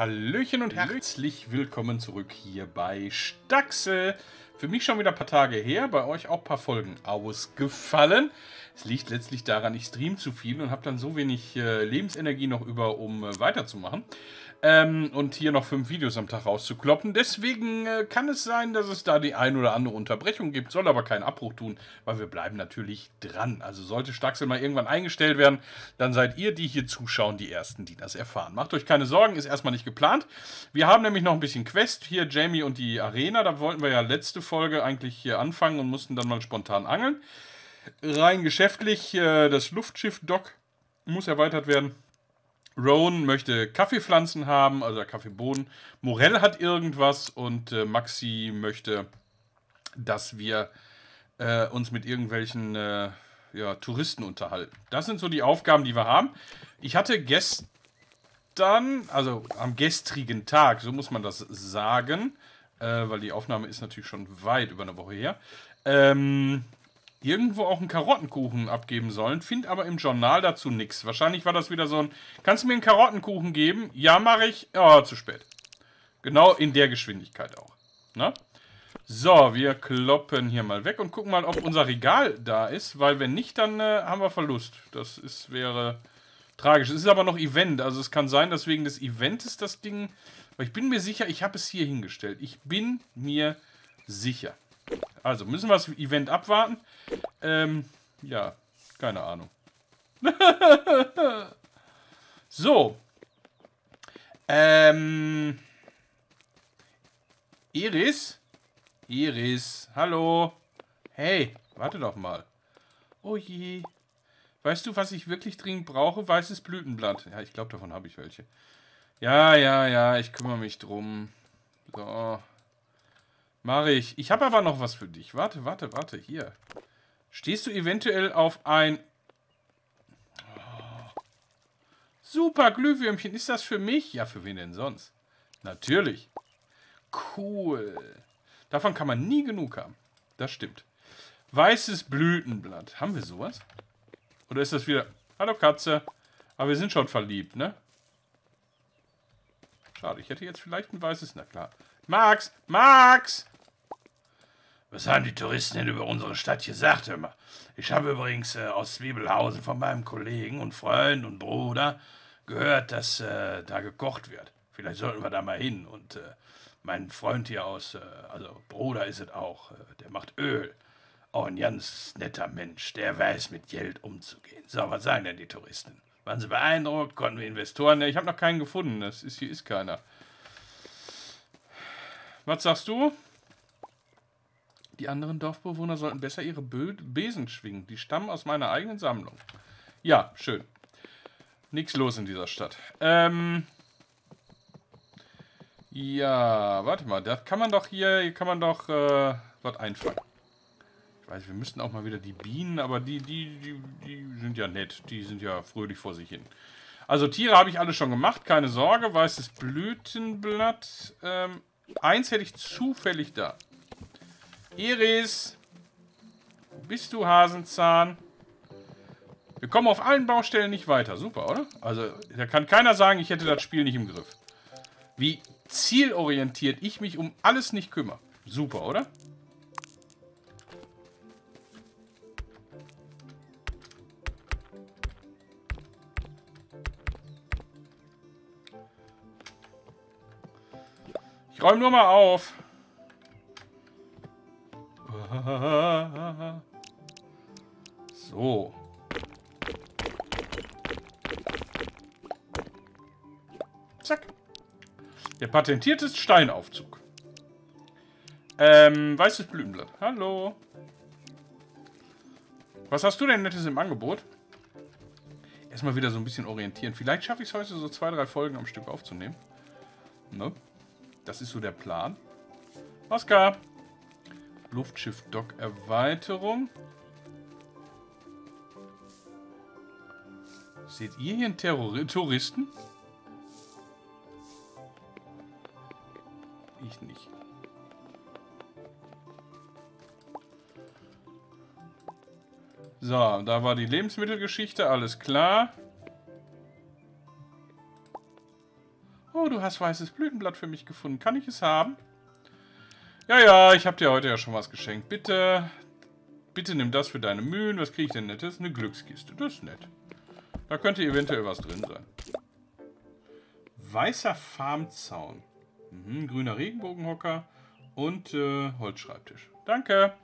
Hallöchen und herzlich willkommen zurück hier bei Staxel. Für mich schon wieder ein paar Tage her, bei euch auch ein paar Folgen ausgefallen. Es liegt letztlich daran, ich stream zu viel und habe dann so wenig äh, Lebensenergie noch über, um äh, weiterzumachen. Ähm, und hier noch fünf Videos am Tag rauszukloppen. Deswegen äh, kann es sein, dass es da die ein oder andere Unterbrechung gibt, soll aber keinen Abbruch tun, weil wir bleiben natürlich dran. Also sollte Staxel mal irgendwann eingestellt werden, dann seid ihr, die hier zuschauen, die Ersten, die das erfahren. Macht euch keine Sorgen, ist erstmal nicht geplant. Wir haben nämlich noch ein bisschen Quest. Hier Jamie und die Arena, da wollten wir ja letzte Folge eigentlich hier anfangen und mussten dann mal spontan angeln. Rein geschäftlich, äh, das Luftschiff-Dock muss erweitert werden. Roan möchte Kaffeepflanzen haben, also Kaffeebohnen. Morell hat irgendwas und äh, Maxi möchte, dass wir äh, uns mit irgendwelchen äh, ja, Touristen unterhalten. Das sind so die Aufgaben, die wir haben. Ich hatte gestern, also am gestrigen Tag, so muss man das sagen, äh, weil die Aufnahme ist natürlich schon weit über eine Woche her, ähm, irgendwo auch einen Karottenkuchen abgeben sollen, finde aber im Journal dazu nichts. Wahrscheinlich war das wieder so ein, kannst du mir einen Karottenkuchen geben? Ja, mache ich. Oh, zu spät. Genau in der Geschwindigkeit auch. Na? So, wir kloppen hier mal weg und gucken mal, ob unser Regal da ist, weil wenn nicht, dann äh, haben wir Verlust. Das ist, wäre tragisch. Es ist aber noch Event, also es kann sein, dass wegen des Events das Ding, weil ich bin mir sicher, ich habe es hier hingestellt. Ich bin mir sicher. Also, müssen wir das Event abwarten? Ähm, ja, keine Ahnung. so. Ähm. Iris? Iris, hallo. Hey, warte doch mal. Oh je. Weißt du, was ich wirklich dringend brauche? Weißes Blütenblatt. Ja, ich glaube, davon habe ich welche. Ja, ja, ja, ich kümmere mich drum. So. Mache ich. Ich habe aber noch was für dich. Warte, warte, warte. Hier. Stehst du eventuell auf ein... Oh. Super, Glühwürmchen. Ist das für mich? Ja, für wen denn sonst? Natürlich. Cool. Davon kann man nie genug haben. Das stimmt. Weißes Blütenblatt. Haben wir sowas? Oder ist das wieder... Hallo Katze. Aber wir sind schon verliebt, ne? Schade, ich hätte jetzt vielleicht ein weißes... Na klar. Max! Max! Was haben die Touristen denn über unsere Stadt gesagt? Hör mal. Ich habe übrigens äh, aus Zwiebelhausen von meinem Kollegen und Freund und Bruder gehört, dass äh, da gekocht wird. Vielleicht sollten wir da mal hin. Und äh, mein Freund hier aus, äh, also Bruder ist es auch, äh, der macht Öl. Auch ein ganz netter Mensch, der weiß mit Geld umzugehen. So, was sagen denn die Touristen? Waren sie beeindruckt? Konnten wir Investoren? Ich habe noch keinen gefunden. Das ist, hier ist keiner. Was sagst du? Die anderen Dorfbewohner sollten besser ihre Besen schwingen. Die stammen aus meiner eigenen Sammlung. Ja, schön. Nichts los in dieser Stadt. Ähm. Ja, warte mal. Da kann man doch hier, hier kann man doch äh, was einfangen. Ich weiß, wir müssten auch mal wieder die Bienen, aber die, die, die, die sind ja nett. Die sind ja fröhlich vor sich hin. Also Tiere habe ich alle schon gemacht, keine Sorge. Weißes Blütenblatt. Ähm, eins hätte ich zufällig da. Iris. Wo bist du, Hasenzahn? Wir kommen auf allen Baustellen nicht weiter. Super, oder? Also, da kann keiner sagen, ich hätte das Spiel nicht im Griff. Wie zielorientiert ich mich um alles nicht kümmere. Super, oder? Ich räume nur mal auf. So. Zack. Der patentierte Steinaufzug. Ähm, weißes Blütenblatt. Hallo. Was hast du denn Nettes im Angebot? Erstmal wieder so ein bisschen orientieren. Vielleicht schaffe ich es heute so zwei, drei Folgen am Stück aufzunehmen. Ne? Das ist so der Plan. Oskar. Luftschiff-Dock-Erweiterung. Seht ihr hier einen Terror Touristen? Ich nicht. So, da war die Lebensmittelgeschichte, alles klar. Du hast weißes Blütenblatt für mich gefunden. Kann ich es haben? Ja, ja, ich habe dir heute ja schon was geschenkt. Bitte, bitte nimm das für deine Mühen. Was kriege ich denn nettes? Eine Glückskiste. Das ist nett. Da könnte eventuell was drin sein. Weißer Farmzaun. Mhm, grüner Regenbogenhocker und äh, Holzschreibtisch. Danke.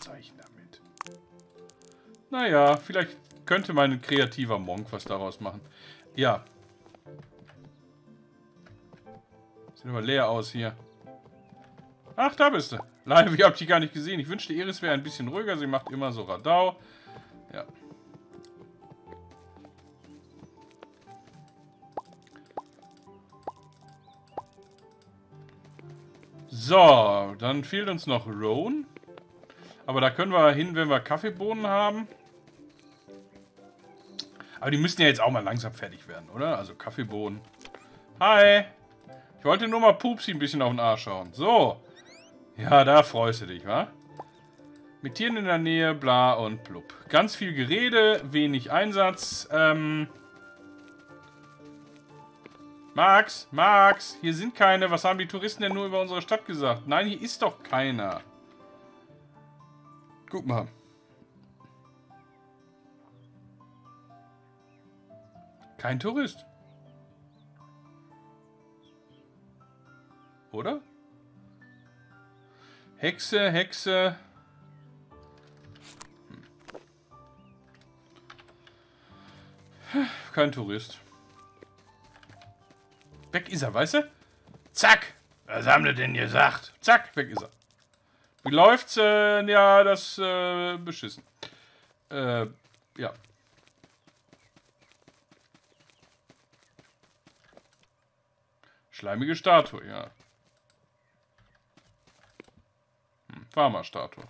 Zeichen damit. Naja, vielleicht könnte mein kreativer Monk was daraus machen. Ja. Sieht aber leer aus hier. Ach, da bist du. Leider, ich habe dich gar nicht gesehen. Ich wünschte, Iris wäre ein bisschen ruhiger. Sie macht immer so Radau. Ja. So, dann fehlt uns noch Roan. Aber da können wir hin, wenn wir Kaffeebohnen haben. Aber die müssten ja jetzt auch mal langsam fertig werden, oder? Also Kaffeebohnen. Hi. Ich wollte nur mal Pupsi ein bisschen auf den Arsch schauen. So. Ja, da freust du dich, wa? Mit Tieren in der Nähe, bla und blub. Ganz viel Gerede, wenig Einsatz. Ähm... Max, Max, hier sind keine. Was haben die Touristen denn nur über unsere Stadt gesagt? Nein, hier ist doch keiner. Guck mal. Kein Tourist. Oder? Hexe, Hexe. Hm. Kein Tourist. Weg ist er, weißt du? Zack. Was haben die denn gesagt? Zack, weg ist er. Wie läuft's? Äh, ja, das äh, beschissen. Äh, ja. Schleimige Statue, ja. Pharma-Statue.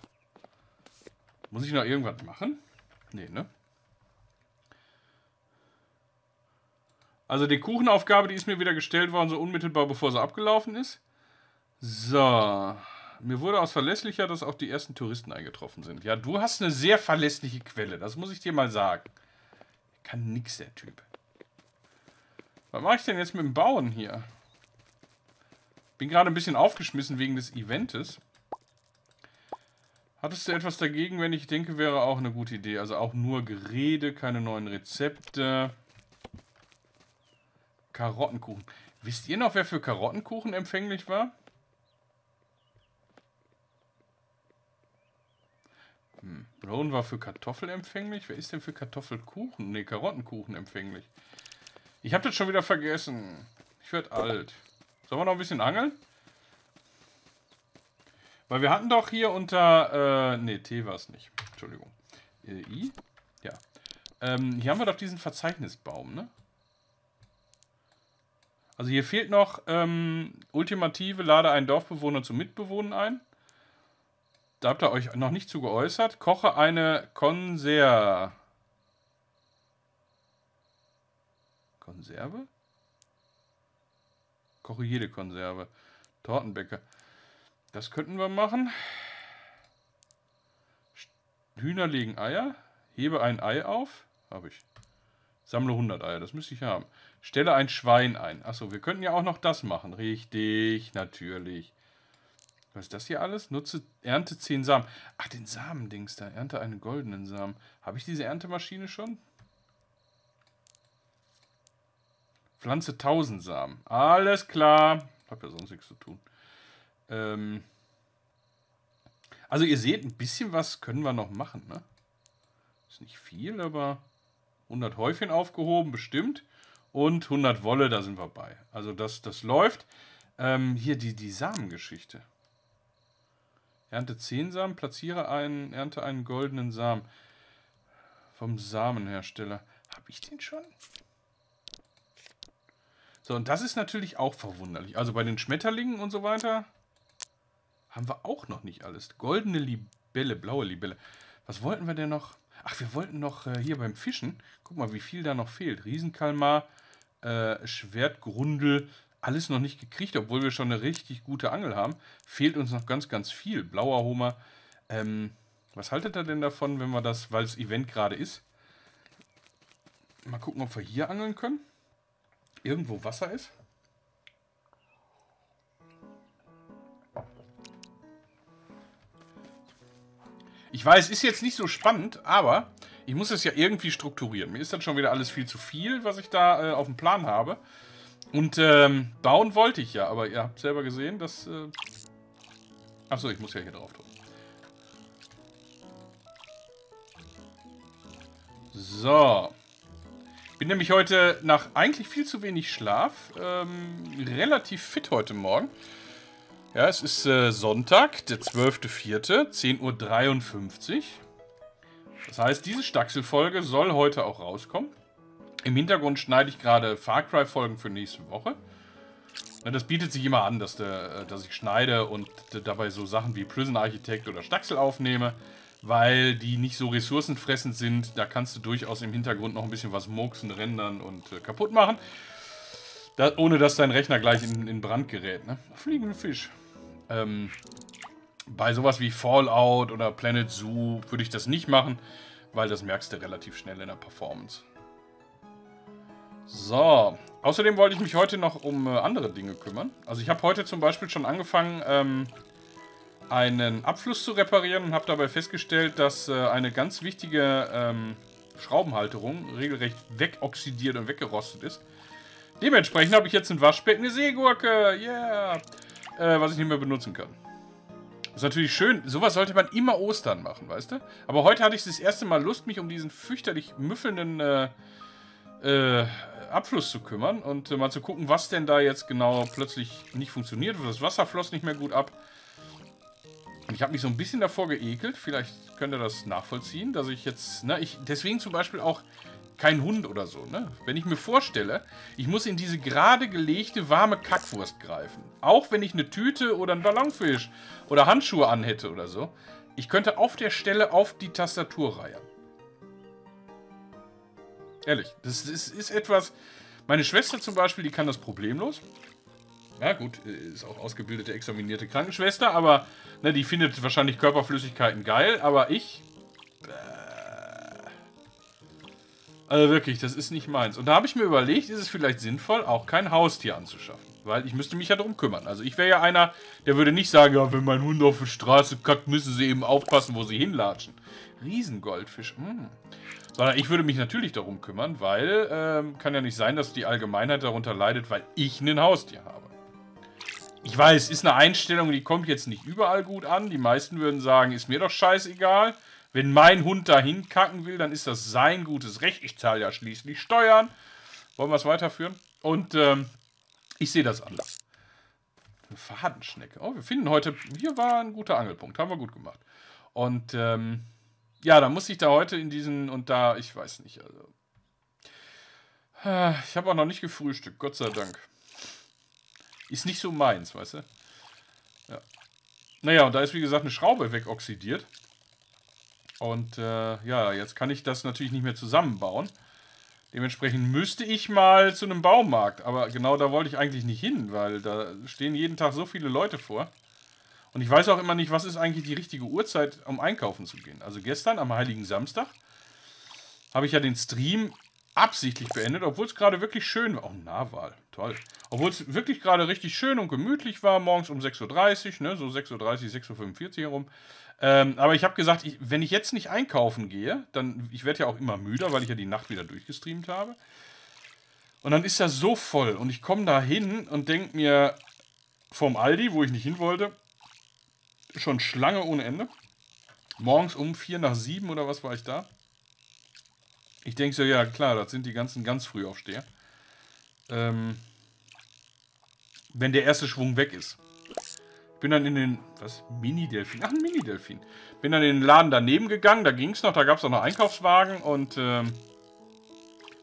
Muss ich noch irgendwas machen? Nee, ne? Also die Kuchenaufgabe, die ist mir wieder gestellt worden, so unmittelbar bevor sie abgelaufen ist. So. Mir wurde aus verlässlicher, dass auch die ersten Touristen eingetroffen sind. Ja, du hast eine sehr verlässliche Quelle, das muss ich dir mal sagen. Kann nix, der Typ. Was mache ich denn jetzt mit dem Bauen hier? Bin gerade ein bisschen aufgeschmissen wegen des Eventes. Hattest du etwas dagegen, wenn ich denke, wäre auch eine gute Idee. Also auch nur Gerede, keine neuen Rezepte. Karottenkuchen. Wisst ihr noch, wer für Karottenkuchen empfänglich war? Hm. Rowan war für Kartoffel empfänglich. Wer ist denn für Kartoffelkuchen? Ne, Karottenkuchen empfänglich. Ich habe das schon wieder vergessen. Ich werde alt. Sollen wir noch ein bisschen angeln? Weil wir hatten doch hier unter... Äh, ne, T war es nicht. Entschuldigung. Äh, I? Ja. Ähm, hier haben wir doch diesen Verzeichnisbaum, ne? Also hier fehlt noch ähm, ultimative, lade einen Dorfbewohner zum Mitbewohnen ein. Da habt ihr euch noch nicht zu geäußert. Koche eine Konser... Konserve? Koche jede Konserve. Tortenbäcker. Das könnten wir machen. Hühner legen Eier. Hebe ein Ei auf. Habe ich. Sammle 100 Eier. Das müsste ich haben. Stelle ein Schwein ein. Achso, wir könnten ja auch noch das machen. Richtig, natürlich. Was ist das hier alles? Nutze, ernte 10 Samen. Ach, den Samendings da. Ernte einen goldenen Samen. Habe ich diese Erntemaschine schon? Pflanze 1000 Samen. Alles klar. Hab ja sonst nichts zu tun. Ähm also ihr seht, ein bisschen was können wir noch machen. Ne? Ist nicht viel, aber 100 Häufchen aufgehoben, bestimmt. Und 100 Wolle, da sind wir bei. Also das, das läuft. Ähm, hier die, die Samengeschichte. Ernte 10 Samen, platziere einen, ernte einen goldenen Samen. Vom Samenhersteller. Habe ich den schon? So, und das ist natürlich auch verwunderlich. Also bei den Schmetterlingen und so weiter haben wir auch noch nicht alles. Goldene Libelle, blaue Libelle. Was wollten wir denn noch? Ach, wir wollten noch äh, hier beim Fischen. Guck mal, wie viel da noch fehlt. Riesenkalmar, äh, Schwertgrundel, alles noch nicht gekriegt, obwohl wir schon eine richtig gute Angel haben. Fehlt uns noch ganz, ganz viel. Blauer Hummer. Ähm, was haltet ihr denn davon, wenn wir das, weil das Event gerade ist? Mal gucken, ob wir hier angeln können. Irgendwo Wasser ist. Ich weiß, ist jetzt nicht so spannend, aber ich muss es ja irgendwie strukturieren. Mir ist dann schon wieder alles viel zu viel, was ich da äh, auf dem Plan habe. Und ähm, bauen wollte ich ja, aber ihr habt selber gesehen, dass... Äh Achso, ich muss ja hier drauf drücken. So. Bin nämlich heute nach eigentlich viel zu wenig Schlaf ähm, relativ fit heute Morgen. Ja, es ist äh, Sonntag, der 12.04., 10.53 Uhr. Das heißt, diese Staxel-Folge soll heute auch rauskommen. Im Hintergrund schneide ich gerade Far Cry-Folgen für nächste Woche. Das bietet sich immer an, dass, der, äh, dass ich schneide und dabei so Sachen wie Prison Architect oder Staxel aufnehme, weil die nicht so ressourcenfressend sind. Da kannst du durchaus im Hintergrund noch ein bisschen was murksen, rendern und äh, kaputt machen. Da, ohne dass dein Rechner gleich in, in Brand gerät. Ne? Fliegende Fisch. Ähm, bei sowas wie Fallout oder Planet Zoo würde ich das nicht machen, weil das merkst du relativ schnell in der Performance. So, außerdem wollte ich mich heute noch um äh, andere Dinge kümmern. Also ich habe heute zum Beispiel schon angefangen, ähm, einen Abfluss zu reparieren und habe dabei festgestellt, dass äh, eine ganz wichtige ähm, Schraubenhalterung regelrecht wegoxidiert und weggerostet ist. Dementsprechend habe ich jetzt ein Waschbecken, eine Seegurke, yeah, äh, was ich nicht mehr benutzen kann. Das ist natürlich schön. Sowas sollte man immer Ostern machen, weißt du? Aber heute hatte ich das erste Mal Lust, mich um diesen fürchterlich müffelnden äh, äh, Abfluss zu kümmern und äh, mal zu gucken, was denn da jetzt genau plötzlich nicht funktioniert. Das Wasser floss nicht mehr gut ab. Und ich habe mich so ein bisschen davor geekelt. Vielleicht könnt ihr das nachvollziehen, dass ich jetzt, ne, ich deswegen zum Beispiel auch kein Hund oder so, ne? Wenn ich mir vorstelle, ich muss in diese gerade gelegte warme Kackwurst greifen, auch wenn ich eine Tüte oder einen Ballonfisch oder Handschuhe anhätte oder so, ich könnte auf der Stelle auf die Tastatur reihen. Ehrlich, das ist, ist etwas. Meine Schwester zum Beispiel, die kann das problemlos. Ja, gut, ist auch ausgebildete, examinierte Krankenschwester, aber ne, die findet wahrscheinlich Körperflüssigkeiten geil, aber ich Also wirklich, das ist nicht meins. Und da habe ich mir überlegt, ist es vielleicht sinnvoll, auch kein Haustier anzuschaffen. Weil ich müsste mich ja darum kümmern. Also ich wäre ja einer, der würde nicht sagen, ja, wenn mein Hund auf die Straße kackt, müssen sie eben aufpassen, wo sie hinlatschen. Riesengoldfisch. Mh. Hm. Sondern ich würde mich natürlich darum kümmern, weil ähm, kann ja nicht sein, dass die Allgemeinheit darunter leidet, weil ich ein Haustier habe. Ich weiß, ist eine Einstellung, die kommt jetzt nicht überall gut an. Die meisten würden sagen, ist mir doch scheißegal. Wenn mein Hund dahin kacken will, dann ist das sein gutes Recht. Ich zahle ja schließlich Steuern. Wollen wir es weiterführen? Und ähm, ich sehe das anders. Eine Fadenschnecke. Oh, wir finden heute, hier war ein guter Angelpunkt. Haben wir gut gemacht. Und ähm, ja, da muss ich da heute in diesen und da, ich weiß nicht, also. Ich habe auch noch nicht gefrühstückt, Gott sei Dank. Ist nicht so meins, weißt du? Ja. Naja, und da ist wie gesagt eine Schraube wegoxidiert. Und äh, ja, jetzt kann ich das natürlich nicht mehr zusammenbauen. Dementsprechend müsste ich mal zu einem Baumarkt. Aber genau da wollte ich eigentlich nicht hin, weil da stehen jeden Tag so viele Leute vor. Und ich weiß auch immer nicht, was ist eigentlich die richtige Uhrzeit, um einkaufen zu gehen. Also gestern am Heiligen Samstag habe ich ja den Stream absichtlich beendet, obwohl es gerade wirklich schön war. Oh, Nahwahl, toll. Obwohl es wirklich gerade richtig schön und gemütlich war, morgens um 6.30 Uhr, ne, so 6.30 Uhr, 6.45 Uhr herum. Ähm, aber ich habe gesagt, ich, wenn ich jetzt nicht einkaufen gehe, dann, ich werde ja auch immer müder, weil ich ja die Nacht wieder durchgestreamt habe. Und dann ist das so voll und ich komme da hin und denke mir vom Aldi, wo ich nicht hin wollte, schon Schlange ohne Ende. Morgens um 4 nach 7 oder was war ich da? Ich denke so, ja klar, das sind die ganzen ganz früh aufsteher. Ähm, wenn der erste Schwung weg ist. Bin dann in den, was, Mini-Delfin? Ach, ein Mini-Delfin. Bin dann in den Laden daneben gegangen, da ging es noch, da gab es auch noch Einkaufswagen und ähm,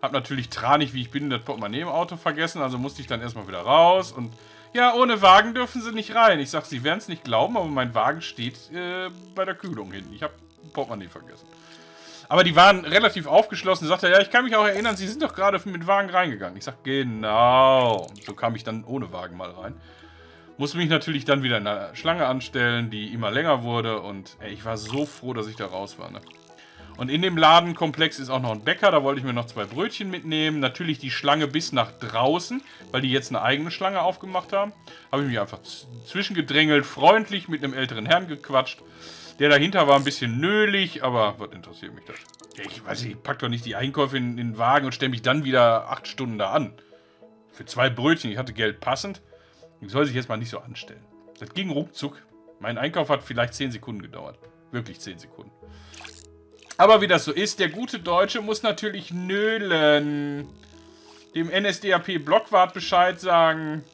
hab natürlich tranig, wie ich bin, das Portemonnaie im Auto vergessen, also musste ich dann erstmal wieder raus und ja, ohne Wagen dürfen sie nicht rein. Ich sag, sie werden es nicht glauben, aber mein Wagen steht äh, bei der Kühlung hinten. Ich habe Portemonnaie vergessen. Aber die waren relativ aufgeschlossen. Sagte, ja, ich kann mich auch erinnern, sie sind doch gerade mit Wagen reingegangen. Ich sag, genau. So kam ich dann ohne Wagen mal rein. Musste mich natürlich dann wieder in der Schlange anstellen, die immer länger wurde. Und ey, ich war so froh, dass ich da raus war. Ne? Und in dem Ladenkomplex ist auch noch ein Bäcker, da wollte ich mir noch zwei Brötchen mitnehmen. Natürlich die Schlange bis nach draußen, weil die jetzt eine eigene Schlange aufgemacht haben. Habe ich mich einfach zwischengedrängelt, freundlich mit einem älteren Herrn gequatscht. Der dahinter war ein bisschen nölig, aber was interessiert mich das? Ich weiß nicht, ich pack doch nicht die Einkäufe in, in den Wagen und stelle mich dann wieder acht Stunden da an. Für zwei Brötchen, ich hatte Geld passend. Ich soll sich jetzt mal nicht so anstellen. Das ging ruckzuck. Mein Einkauf hat vielleicht zehn Sekunden gedauert. Wirklich zehn Sekunden. Aber wie das so ist, der gute Deutsche muss natürlich nölen. Dem NSDAP-Blockwart Bescheid sagen.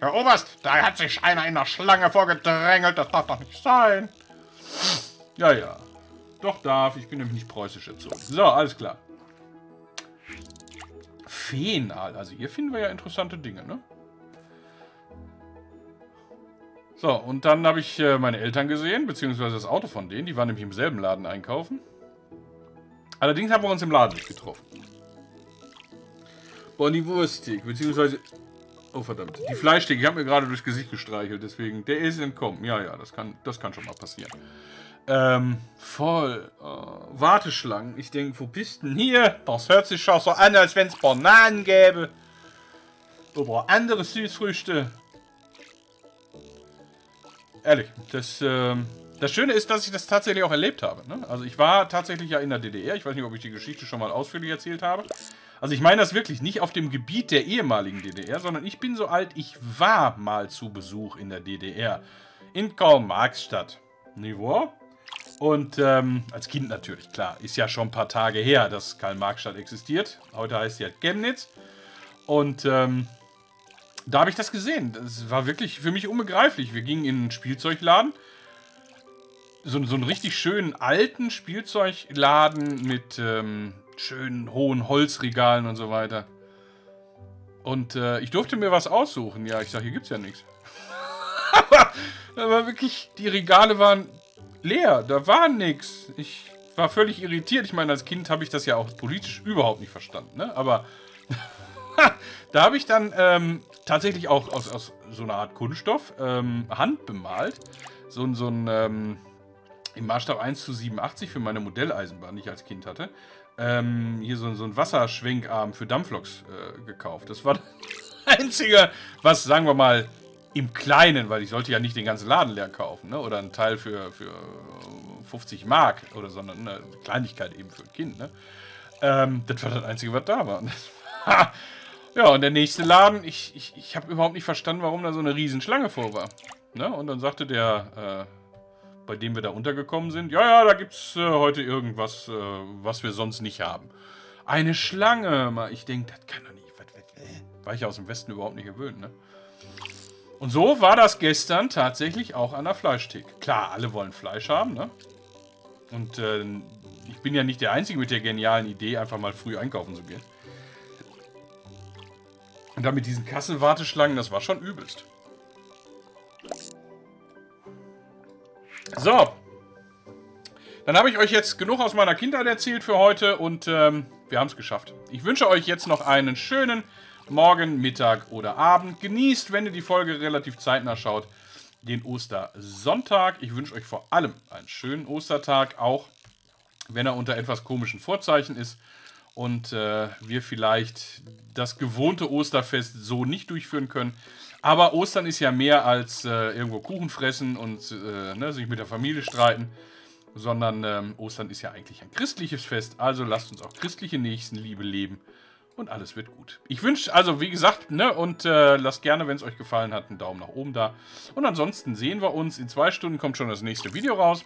Herr Oberst, da hat sich einer in der Schlange vorgedrängelt. Das darf doch nicht sein. Ja, ja. Doch darf. Ich bin nämlich nicht preußisch erzogen. So, alles klar. Feenal. Also hier finden wir ja interessante Dinge, ne? So, und dann habe ich äh, meine Eltern gesehen, beziehungsweise das Auto von denen. Die waren nämlich im selben Laden einkaufen. Allerdings haben wir uns im Laden nicht getroffen. Bonnie Wurstig, beziehungsweise... Oh, verdammt. Die Fleischtheke, ich habe mir gerade durchs Gesicht gestreichelt, deswegen... Der ist entkommen. Ja, ja, das kann, das kann schon mal passieren. Ähm, voll. Äh, Warteschlangen. Ich denke, wo bist denn hier? Das hört sich schon so an, als wenn es Bananen gäbe. Oder andere Süßfrüchte. Ehrlich, das, ähm... Das Schöne ist, dass ich das tatsächlich auch erlebt habe. Ne? Also ich war tatsächlich ja in der DDR. Ich weiß nicht, ob ich die Geschichte schon mal ausführlich erzählt habe. Also ich meine das wirklich nicht auf dem Gebiet der ehemaligen DDR, sondern ich bin so alt, ich war mal zu Besuch in der DDR. In Karl-Marx-Stadt. Niveau? Und ähm, als Kind natürlich, klar. Ist ja schon ein paar Tage her, dass Karl-Marx-Stadt existiert. Heute heißt sie halt Chemnitz. Und ähm, da habe ich das gesehen. Das war wirklich für mich unbegreiflich. Wir gingen in einen Spielzeugladen so, so einen richtig schönen alten Spielzeugladen mit ähm, schönen hohen Holzregalen und so weiter. Und äh, ich durfte mir was aussuchen. Ja, ich sag, hier gibt's ja nichts. Aber war wirklich, die Regale waren leer, da war nichts. Ich war völlig irritiert. Ich meine, als Kind habe ich das ja auch politisch überhaupt nicht verstanden. Ne? Aber da habe ich dann ähm, tatsächlich auch aus, aus so einer Art Kunststoff ähm, handbemalt so, so ein ähm, im Maßstab 1 zu 87 für meine Modelleisenbahn, die ich als Kind hatte, ähm, hier so, so ein Wasserschwenkarm für Dampfloks äh, gekauft. Das war das Einzige, was, sagen wir mal, im Kleinen, weil ich sollte ja nicht den ganzen Laden leer kaufen, ne? oder einen Teil für, für 50 Mark, oder sondern eine Kleinigkeit eben für ein Kind. Ne? Ähm, das war das Einzige, was da war. ja, und der nächste Laden, ich, ich, ich habe überhaupt nicht verstanden, warum da so eine Riesenschlange vor war. Ne? Und dann sagte der... Äh, bei dem wir da untergekommen sind. Ja, ja, da gibt es äh, heute irgendwas, äh, was wir sonst nicht haben. Eine Schlange. Ich denke, das kann doch nicht. Äh, war ich aus dem Westen überhaupt nicht gewöhnt, ne? Und so war das gestern tatsächlich auch an der Fleischtheke. Klar, alle wollen Fleisch haben, ne? Und äh, ich bin ja nicht der Einzige mit der genialen Idee, einfach mal früh einkaufen zu gehen. Und dann mit diesen Kassenwarteschlangen, das war schon übelst. So. Dann habe ich euch jetzt genug aus meiner Kindheit erzählt für heute und ähm, wir haben es geschafft. Ich wünsche euch jetzt noch einen schönen Morgen, Mittag oder Abend. Genießt, wenn ihr die Folge relativ zeitnah schaut, den Ostersonntag. Ich wünsche euch vor allem einen schönen Ostertag, auch wenn er unter etwas komischen Vorzeichen ist und äh, wir vielleicht das gewohnte Osterfest so nicht durchführen können. Aber Ostern ist ja mehr als äh, irgendwo Kuchen fressen und äh, ne, sich mit der Familie streiten, sondern ähm, Ostern ist ja eigentlich ein christliches Fest. Also lasst uns auch christliche Nächstenliebe leben und alles wird gut. Ich wünsche, also wie gesagt, ne, und äh, lasst gerne, wenn es euch gefallen hat, einen Daumen nach oben da. Und ansonsten sehen wir uns. In zwei Stunden kommt schon das nächste Video raus.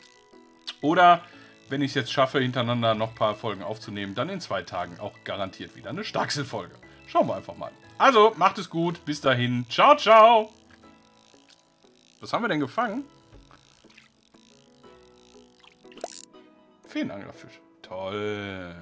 Oder wenn ich es jetzt schaffe, hintereinander noch ein paar Folgen aufzunehmen, dann in zwei Tagen auch garantiert wieder eine Starkselfolge. Schauen wir einfach mal. Also, macht es gut. Bis dahin. Ciao, ciao. Was haben wir denn gefangen? Feenanglerfisch. Toll.